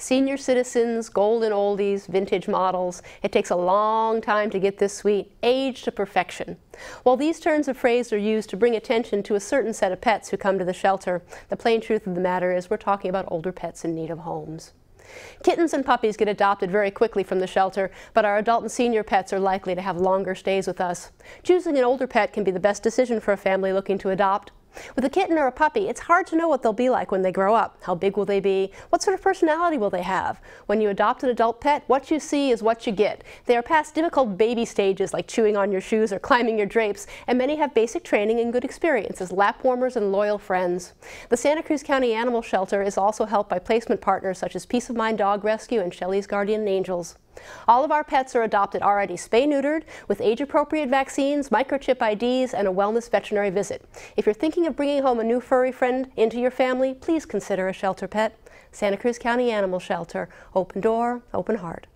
Senior citizens, golden oldies, vintage models. It takes a long time to get this sweet, aged to perfection. While these turns of phrase are used to bring attention to a certain set of pets who come to the shelter, the plain truth of the matter is we're talking about older pets in need of homes. Kittens and puppies get adopted very quickly from the shelter, but our adult and senior pets are likely to have longer stays with us. Choosing an older pet can be the best decision for a family looking to adopt. With a kitten or a puppy, it's hard to know what they'll be like when they grow up. How big will they be? What sort of personality will they have? When you adopt an adult pet, what you see is what you get. They are past difficult baby stages like chewing on your shoes or climbing your drapes, and many have basic training and good experience as lap warmers and loyal friends. The Santa Cruz County Animal Shelter is also helped by placement partners such as Peace of Mind Dog Rescue and Shelley's Guardian Angels. All of our pets are adopted already spay-neutered with age-appropriate vaccines, microchip IDs, and a wellness veterinary visit. If you're thinking of bringing home a new furry friend into your family, please consider a shelter pet. Santa Cruz County Animal Shelter. Open door, open heart.